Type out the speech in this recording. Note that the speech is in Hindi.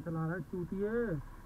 चला रहा है। चूतिए